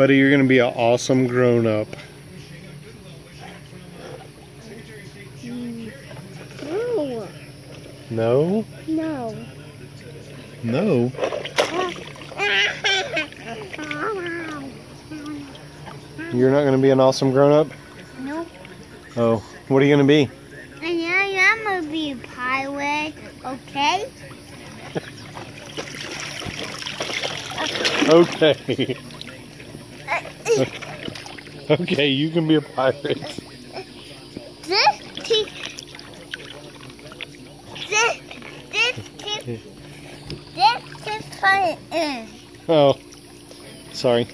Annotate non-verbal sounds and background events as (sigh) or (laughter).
Buddy, you're going to be an awesome grown up. No. Mm. No? No. No. You're not going to be an awesome grown up? no. Oh, what are you going to be? I am gonna be a pilot, okay? (laughs) Okay. Okay, you can be a pirate. This teeth. This. This teeth. This is fun. Oh, sorry.